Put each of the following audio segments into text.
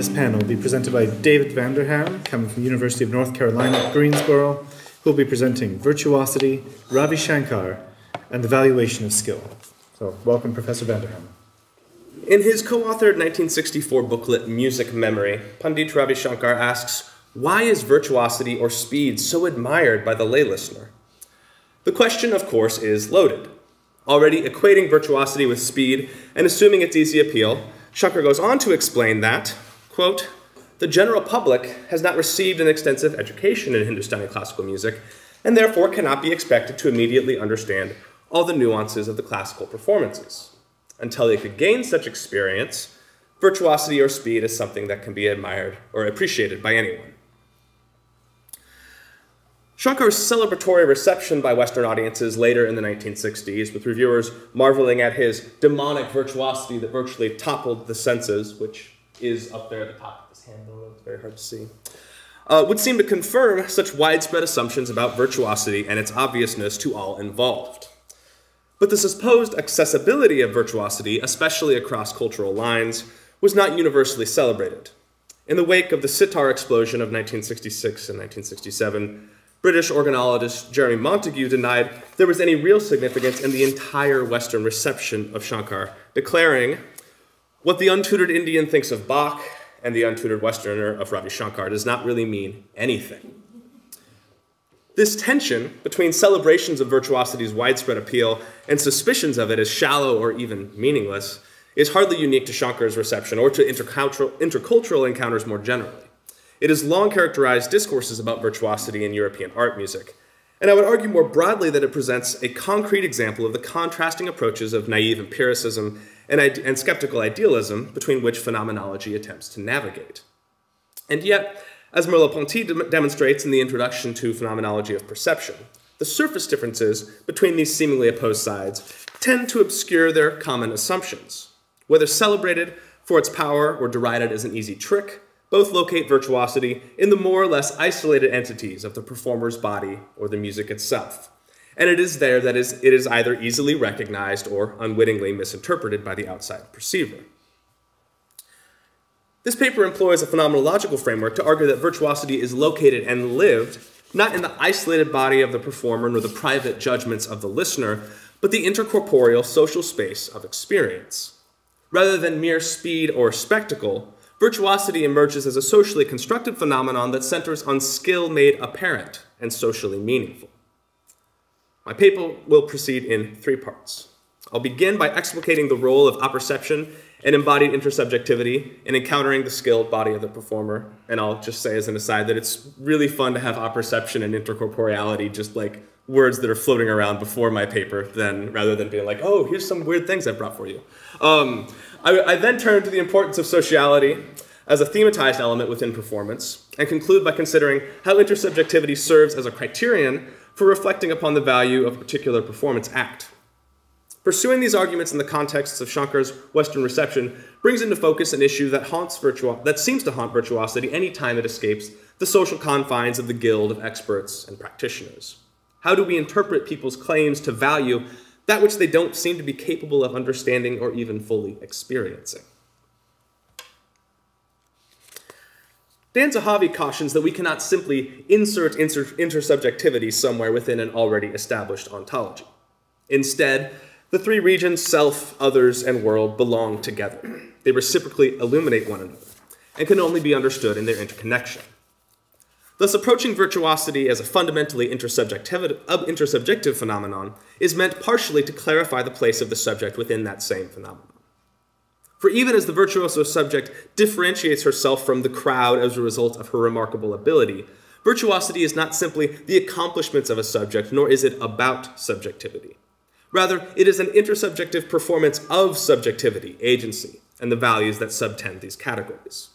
this panel will be presented by David VanderHamm, coming from University of North Carolina Greensboro, who will be presenting Virtuosity, Ravi Shankar, and the Valuation of Skill. So, welcome, Professor VanderHamm. In his co authored 1964 booklet, Music Memory, Pandit Ravi Shankar asks, Why is virtuosity or speed so admired by the lay listener? The question, of course, is loaded. Already equating virtuosity with speed and assuming its easy appeal, Shankar goes on to explain that, quote, the general public has not received an extensive education in Hindustani classical music and therefore cannot be expected to immediately understand all the nuances of the classical performances. Until they could gain such experience, virtuosity or speed is something that can be admired or appreciated by anyone. Shankar's celebratory reception by Western audiences later in the 1960s, with reviewers marveling at his demonic virtuosity that virtually toppled the senses, which is up there at the top of this handle, it's very hard to see, uh, would seem to confirm such widespread assumptions about virtuosity and its obviousness to all involved. But the supposed accessibility of virtuosity, especially across cultural lines, was not universally celebrated. In the wake of the sitar explosion of 1966 and 1967, British organologist Jeremy Montagu denied there was any real significance in the entire Western reception of Shankar, declaring, What the untutored Indian thinks of Bach and the untutored Westerner of Ravi Shankar does not really mean anything. This tension between celebrations of virtuosity's widespread appeal and suspicions of it as shallow or even meaningless is hardly unique to Shankar's reception or to intercultural, intercultural encounters more generally. It has long characterized discourses about virtuosity in European art music. And I would argue more broadly that it presents a concrete example of the contrasting approaches of naive empiricism and, and skeptical idealism between which phenomenology attempts to navigate. And yet, as Merleau-Ponty de demonstrates in the introduction to Phenomenology of Perception, the surface differences between these seemingly opposed sides tend to obscure their common assumptions. Whether celebrated for its power or derided as an easy trick, both locate virtuosity in the more or less isolated entities of the performer's body or the music itself. And it is there that is, it is either easily recognized or unwittingly misinterpreted by the outside perceiver. This paper employs a phenomenological framework to argue that virtuosity is located and lived not in the isolated body of the performer nor the private judgments of the listener, but the intercorporeal social space of experience. Rather than mere speed or spectacle, virtuosity emerges as a socially constructed phenomenon that centers on skill made apparent and socially meaningful. My paper will proceed in three parts. I'll begin by explicating the role of apperception and embodied intersubjectivity in encountering the skilled body of the performer. And I'll just say as an aside that it's really fun to have apperception and intercorporeality just like words that are floating around before my paper than rather than being like, oh, here's some weird things I brought for you. Um, I, I then turn to the importance of sociality as a thematized element within performance, and conclude by considering how intersubjectivity serves as a criterion for reflecting upon the value of a particular performance act. Pursuing these arguments in the context of Shankar's Western reception brings into focus an issue that haunts virtuo- that seems to haunt virtuosity any time it escapes the social confines of the guild of experts and practitioners. How do we interpret people's claims to value that which they don't seem to be capable of understanding or even fully experiencing. Dan Zahavi cautions that we cannot simply insert inter intersubjectivity somewhere within an already established ontology. Instead, the three regions, self, others, and world, belong together. They reciprocally illuminate one another and can only be understood in their interconnection. Thus, approaching virtuosity as a fundamentally uh, intersubjective phenomenon is meant partially to clarify the place of the subject within that same phenomenon. For even as the virtuoso subject differentiates herself from the crowd as a result of her remarkable ability, virtuosity is not simply the accomplishments of a subject, nor is it about subjectivity. Rather, it is an intersubjective performance of subjectivity, agency, and the values that subtend these categories.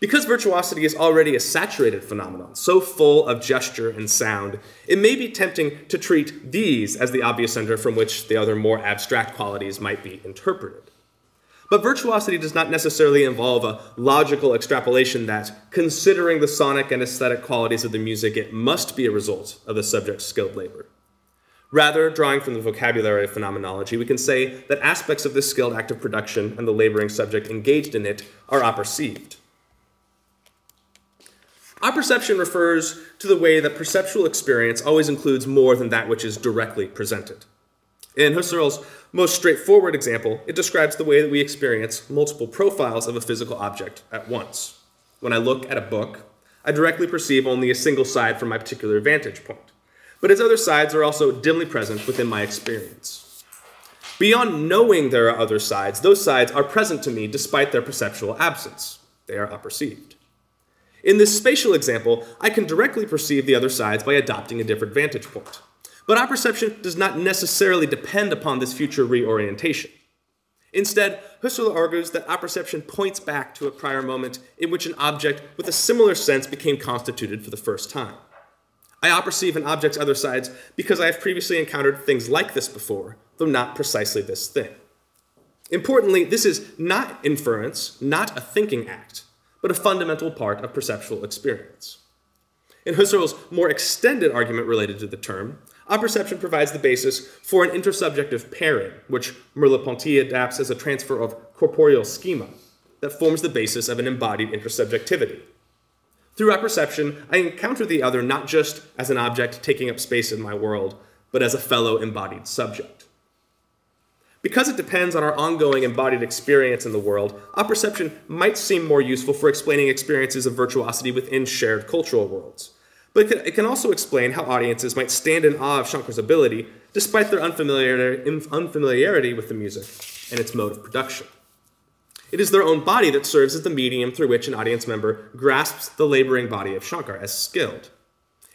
Because virtuosity is already a saturated phenomenon, so full of gesture and sound, it may be tempting to treat these as the obvious center from which the other more abstract qualities might be interpreted. But virtuosity does not necessarily involve a logical extrapolation that, considering the sonic and aesthetic qualities of the music, it must be a result of the subject's skilled labor. Rather, drawing from the vocabulary of phenomenology, we can say that aspects of this skilled act of production and the laboring subject engaged in it are apperceived. Apperception refers to the way that perceptual experience always includes more than that which is directly presented. In Husserl's most straightforward example, it describes the way that we experience multiple profiles of a physical object at once. When I look at a book, I directly perceive only a single side from my particular vantage point, but its other sides are also dimly present within my experience. Beyond knowing there are other sides, those sides are present to me despite their perceptual absence. They are apperceived. In this spatial example, I can directly perceive the other sides by adopting a different vantage point. But our perception does not necessarily depend upon this future reorientation. Instead, Husserl argues that our perception points back to a prior moment in which an object with a similar sense became constituted for the first time. I apperceive an object's other sides because I have previously encountered things like this before, though not precisely this thing. Importantly, this is not inference, not a thinking act but a fundamental part of perceptual experience. In Husserl's more extended argument related to the term, apperception provides the basis for an intersubjective pairing, which Merleau-Ponty adapts as a transfer of corporeal schema that forms the basis of an embodied intersubjectivity. Through apperception, I encounter the other not just as an object taking up space in my world, but as a fellow embodied subject. Because it depends on our ongoing embodied experience in the world, apperception might seem more useful for explaining experiences of virtuosity within shared cultural worlds. But it can, also explain how audiences might stand in awe of Shankar's ability despite their unfamiliarity, unfamiliarity with the music and its mode of production. It is their own body that serves as the medium through which an audience member grasps the laboring body of Shankar as skilled.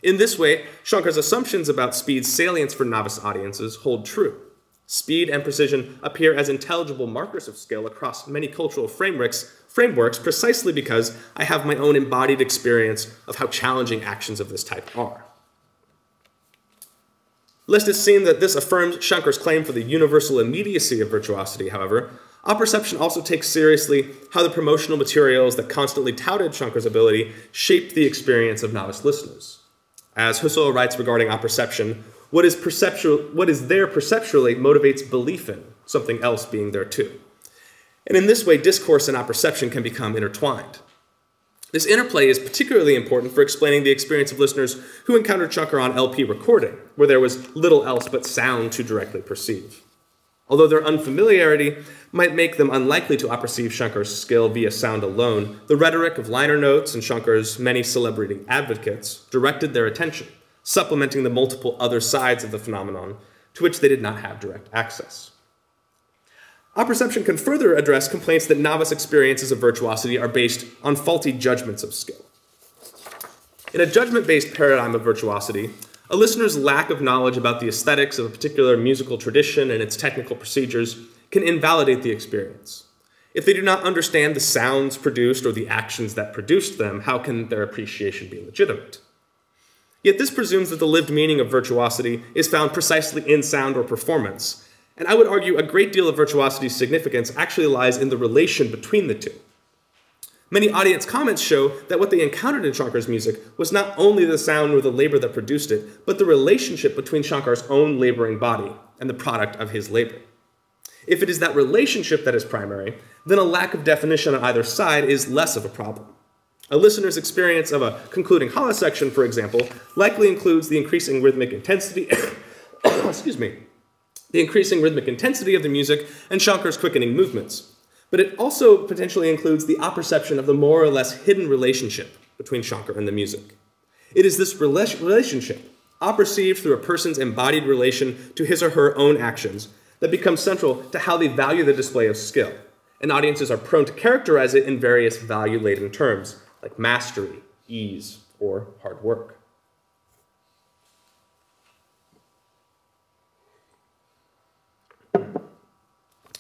In this way, Shankar's assumptions about speed's salience for novice audiences hold true. Speed and precision appear as intelligible markers of skill across many cultural frameworks, frameworks precisely because I have my own embodied experience of how challenging actions of this type are. Lest it seem that this affirms Shankar's claim for the universal immediacy of virtuosity, however, our perception also takes seriously how the promotional materials that constantly touted Shankar's ability shaped the experience of novice listeners. As Husserl writes regarding apperception, what is perceptual, what is there perceptually motivates belief in something else being there too. And in this way, discourse and apperception can become intertwined. This interplay is particularly important for explaining the experience of listeners who encountered Shankar on LP recording, where there was little else but sound to directly perceive. Although their unfamiliarity might make them unlikely to apperceive Shankar's skill via sound alone, the rhetoric of liner notes and Shankar's many celebrity advocates directed their attention supplementing the multiple other sides of the phenomenon to which they did not have direct access. Apperception can further address complaints that novice experiences of virtuosity are based on faulty judgments of skill. In a judgment based paradigm of virtuosity, a listener's lack of knowledge about the aesthetics of a particular musical tradition and its technical procedures can invalidate the experience. If they do not understand the sounds produced or the actions that produced them, how can their appreciation be legitimate? Yet this presumes that the lived meaning of virtuosity is found precisely in sound or performance. And I would argue a great deal of virtuosity's significance actually lies in the relation between the two. Many audience comments show that what they encountered in Shankar's music was not only the sound or the labor that produced it, but the relationship between Shankar's own laboring body and the product of his labor. If it is that relationship that is primary, then a lack of definition on either side is less of a problem. A listener's experience of a concluding jhala section, for example, likely includes the increasing rhythmic intensity, excuse me, the increasing rhythmic intensity of the music and Shankar's quickening movements. But it also potentially includes the apperception of the more or less hidden relationship between Shankar and the music. It is this relationship, apperceived through a person's embodied relation to his or her own actions, that becomes central to how they value the display of skill. And audiences are prone to characterize it in various value laden terms, like mastery, ease, or hard work.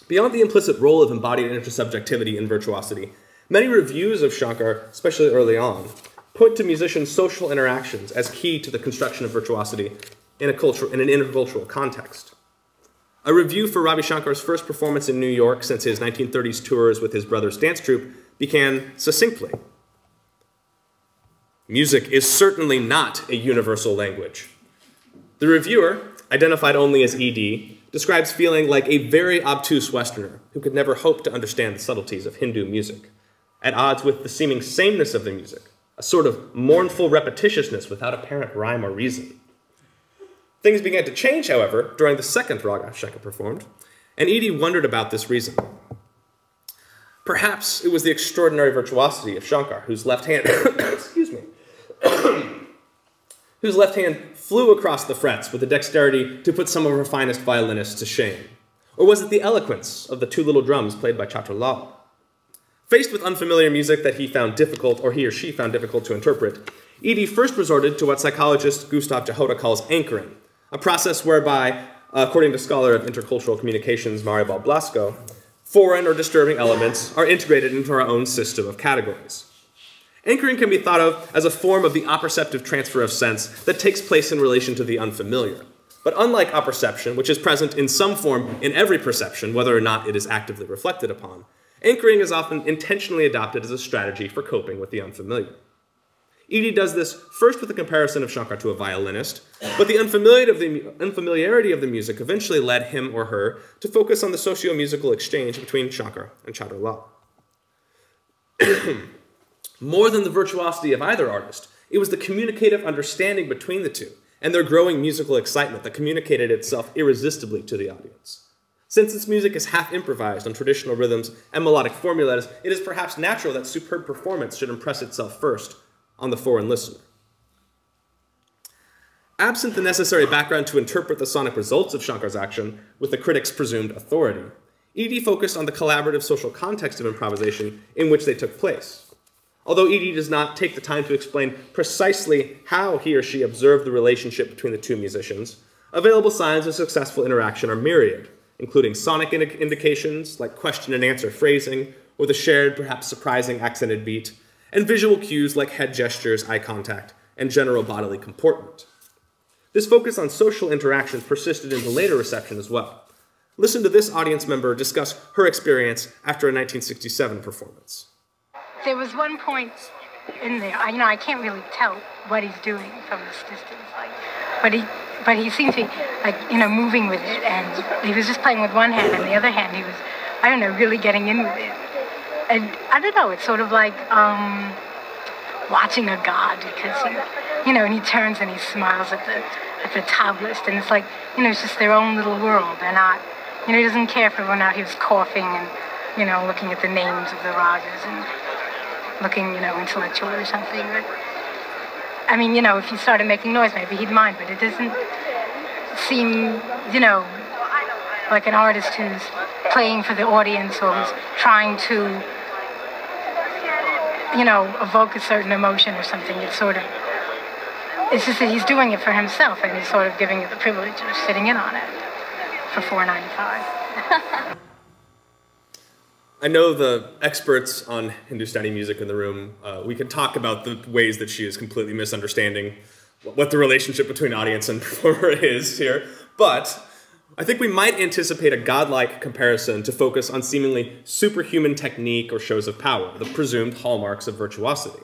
Beyond the implicit role of embodied intersubjectivity in virtuosity, many reviews of Shankar, especially early on, point to musicians' social interactions as key to the construction of virtuosity in, a culture, in an intercultural context. A review for Ravi Shankar's first performance in New York since his 1930s tours with his brother's dance troupe began succinctly Music is certainly not a universal language. The reviewer, identified only as ED, describes feeling like a very obtuse Westerner who could never hope to understand the subtleties of Hindu music, at odds with the seeming sameness of the music, a sort of mournful repetitiousness without apparent rhyme or reason. Things began to change, however, during the second raga Shankar performed, and ED wondered about this reason. Perhaps it was the extraordinary virtuosity of Shankar, whose left hand, excuse me, whose left hand flew across the frets with the dexterity to put some of her finest violinists to shame. Or was it the eloquence of the two little drums played by Chatur Lal? Faced with unfamiliar music that he found difficult, or he or she found difficult to interpret, ED first resorted to what psychologist Gustav Jahoda calls anchoring, a process whereby, according to scholar of intercultural communications Maribel Blasco, foreign or disturbing elements are integrated into our own system of categories. Anchoring can be thought of as a form of the apperceptive transfer of sense that takes place in relation to the unfamiliar. But unlike apperception, which is present in some form in every perception, whether or not it is actively reflected upon, anchoring is often intentionally adopted as a strategy for coping with the unfamiliar. ED does this first with a comparison of Shankar to a violinist, but the unfamiliarity of the, unfamiliarity of the music eventually led him or her to focus on the socio-musical exchange between Shankar and Chatur Lal. More than the virtuosity of either artist, it was the communicative understanding between the two and their growing musical excitement that communicated itself irresistibly to the audience. Since its music is half improvised on traditional rhythms and melodic formulas, it is perhaps natural that superb performance should impress itself first on the foreign listener. Absent the necessary background to interpret the sonic results of Shankar's action with the critic's presumed authority, ED focused on the collaborative social context of improvisation in which they took place. Although ED does not take the time to explain precisely how he or she observed the relationship between the two musicians, available signs of successful interaction are myriad, including sonic indi indications like question and answer phrasing, or the shared, perhaps surprising accented beat, and visual cues like head gestures, eye contact, and general bodily comportment. This focus on social interactions persisted into later reception as well. Listen to this audience member discuss her experience after a 1967 performance. There was one point in there, I, you know, I can't really tell what he's doing from this distance, like, but he, but he seemed to be, like, you know, moving with it, and he was just playing with one hand, and the other hand he was, I don't know, really getting in with it. And I don't know, it's sort of like um, watching a god, because he, you know, and he turns and he smiles at the, at the tabla, and it's like, you know, it's just their own little world. They're not, you know, he doesn't care if everyone out here is coughing and, you know, looking at the names of the ragas and looking, you know, intellectual or something. But I mean, you know, if he started making noise, maybe he'd mind. But it doesn't seem, you know, like an artist who's playing for the audience or who's trying to, you know, evoke a certain emotion or something. It's sort of, it's just that he's doing it for himself, and he's sort of giving you the privilege of sitting in on it for four ninety five. I know the experts on Hindustani music in the room. Uh, we could talk about the ways that she is completely misunderstanding what the relationship between audience and performer is here, but I think we might anticipate a godlike comparison to focus on seemingly superhuman technique or shows of power, the presumed hallmarks of virtuosity.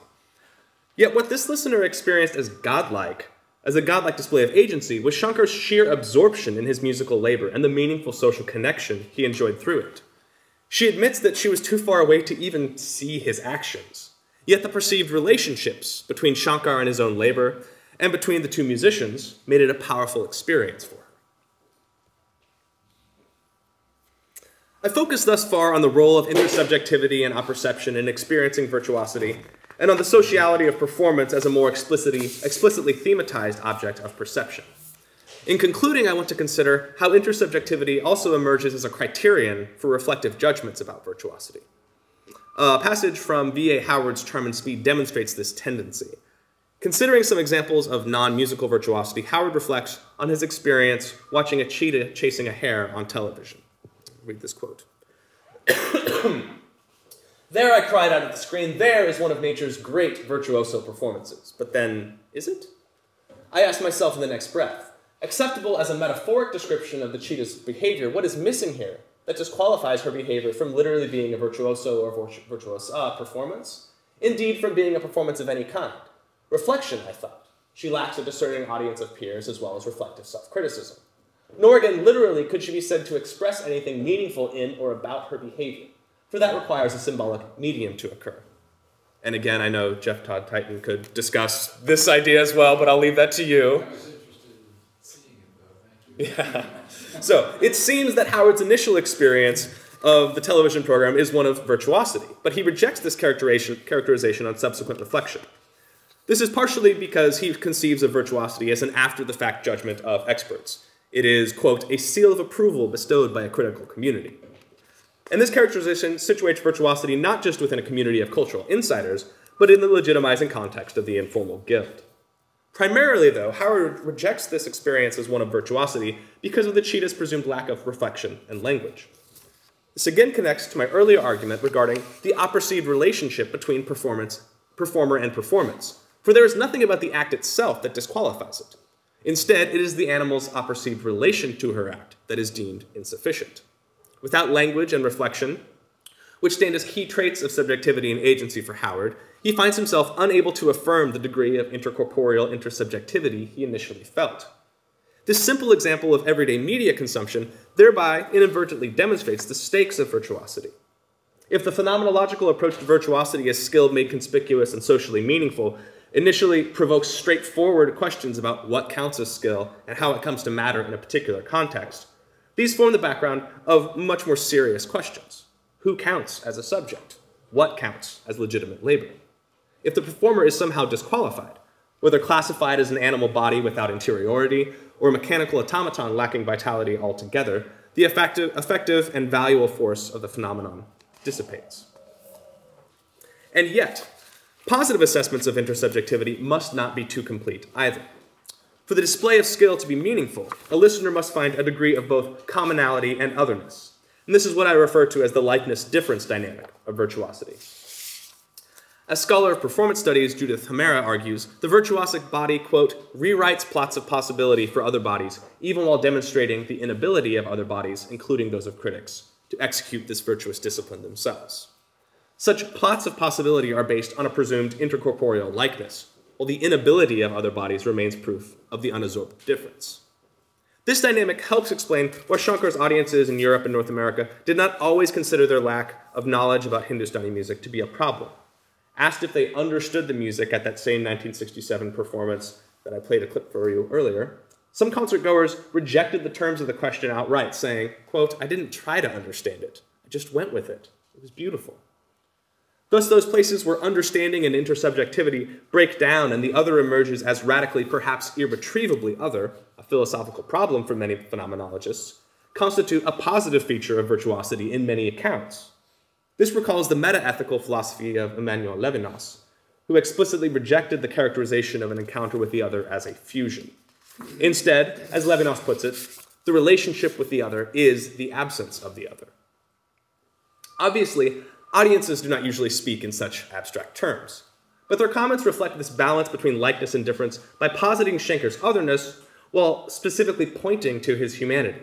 Yet what this listener experienced as godlike, as a godlike display of agency, was Shankar's sheer absorption in his musical labor and the meaningful social connection he enjoyed through it. She admits that she was too far away to even see his actions. Yet the perceived relationships between Shankar and his own labor and between the two musicians made it a powerful experience for her. I focused thus far on the role of intersubjectivity and apperception in experiencing virtuosity, and on the sociality of performance as a more explicitly, explicitly thematized object of perception. In concluding, I want to consider how intersubjectivity also emerges as a criterion for reflective judgments about virtuosity. A passage from V.A. Howard's Charm and Speed demonstrates this tendency. Considering some examples of non-musical virtuosity, Howard reflects on his experience watching a cheetah chasing a hare on television. I'll read this quote. there I cried out at the screen, there is one of nature's great virtuoso performances. But then, is it? I asked myself in the next breath, Acceptable as a metaphoric description of the cheetah's behavior, what is missing here that disqualifies her behavior from literally being a virtuoso or virtuosa uh, performance? Indeed, from being a performance of any kind. Reflection, I thought. She lacks a discerning audience of peers as well as reflective self criticism. Nor again, literally, could she be said to express anything meaningful in or about her behavior, for that requires a symbolic medium to occur. And again, I know Jeff Todd Titon could discuss this idea as well, but I'll leave that to you. Yeah. So it seems that Howard's initial experience of the television program is one of virtuosity, but he rejects this characterization on subsequent reflection. This is partially because he conceives of virtuosity as an after the fact judgment of experts. It is, quote, a seal of approval bestowed by a critical community. And this characterization situates virtuosity not just within a community of cultural insiders, but in the legitimizing context of the informal guild. Primarily, though, Howard rejects this experience as one of virtuosity because of the cheetah's presumed lack of reflection and language. This again connects to my earlier argument regarding the apperceived relationship between performance, performer and performance, for there is nothing about the act itself that disqualifies it. Instead, it is the animal's apperceived relation to her act that is deemed insufficient. Without language and reflection, which stand as key traits of subjectivity and agency for Howard, he finds himself unable to affirm the degree of intercorporeal intersubjectivity he initially felt. This simple example of everyday media consumption thereby inadvertently demonstrates the stakes of virtuosity. If the phenomenological approach to virtuosity as skill made conspicuous and socially meaningful initially provokes straightforward questions about what counts as skill and how it comes to matter in a particular context, these form the background of much more serious questions. Who counts as a subject? What counts as legitimate labor? If the performer is somehow disqualified, whether classified as an animal body without interiority or a mechanical automaton lacking vitality altogether, the effective, effective and valuable force of the phenomenon dissipates. And yet, positive assessments of intersubjectivity must not be too complete either. For the display of skill to be meaningful, a listener must find a degree of both commonality and otherness, and this is what I refer to as the likeness difference dynamic of virtuosity. As scholar of performance studies Judith Hamera argues, the virtuosic body, quote, rewrites plots of possibility for other bodies, even while demonstrating the inability of other bodies, including those of critics, to execute this virtuous discipline themselves. Such plots of possibility are based on a presumed intercorporeal likeness, while the inability of other bodies remains proof of the unabsorbed difference. This dynamic helps explain why Shankar's audiences in Europe and North America did not always consider their lack of knowledge about Hindustani music to be a problem. Asked if they understood the music at that same 1967 performance that I played a clip for you earlier, some concert goers rejected the terms of the question outright, saying, quote, I didn't try to understand it. I just went with it. It was beautiful. Thus, those places where understanding and intersubjectivity break down and the other emerges as radically, perhaps irretrievably other, a philosophical problem for many phenomenologists, constitute a positive feature of virtuosity in many accounts. This recalls the meta-ethical philosophy of Emmanuel Levinas, who explicitly rejected the characterization of an encounter with the other as a fusion. Instead, as Levinas puts it, the relationship with the other is the absence of the other. Obviously, Audiences do not usually speak in such abstract terms, but their comments reflect this balance between likeness and difference by positing Shankar's otherness while specifically pointing to his humanity.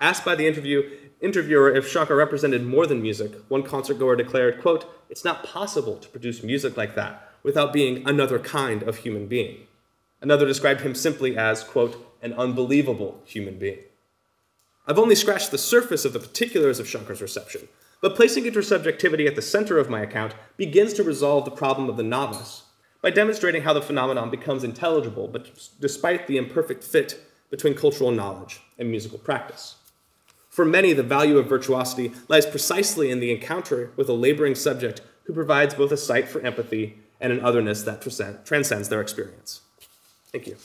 Asked by the interview, interviewer if Shankar represented more than music, one concertgoer declared, quote, it's not possible to produce music like that without being another kind of human being. Another described him simply as, quote, an unbelievable human being. I've only scratched the surface of the particulars of Shankar's reception, but placing intersubjectivity at the center of my account begins to resolve the problem of the novice by demonstrating how the phenomenon becomes intelligible, but despite the imperfect fit between cultural knowledge and musical practice. For many, the value of virtuosity lies precisely in the encounter with a laboring subject who provides both a site for empathy and an otherness that transcends their experience. Thank you.